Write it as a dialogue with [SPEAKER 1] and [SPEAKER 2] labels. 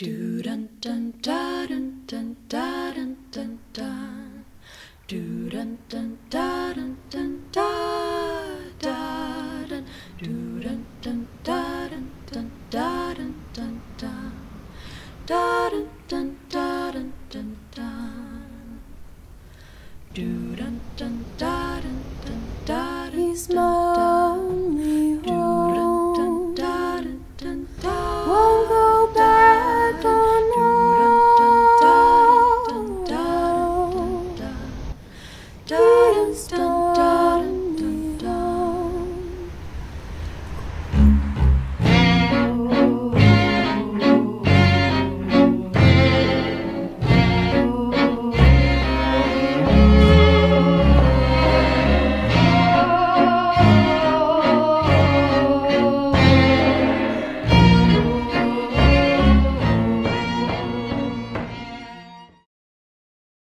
[SPEAKER 1] Do dun dun da dun dun da dun dun dun. Do dun dun da dun dun da da dun. Do dun dun da dun dun da dun dun dun. Da dun dun da dun dun dun. Do don't.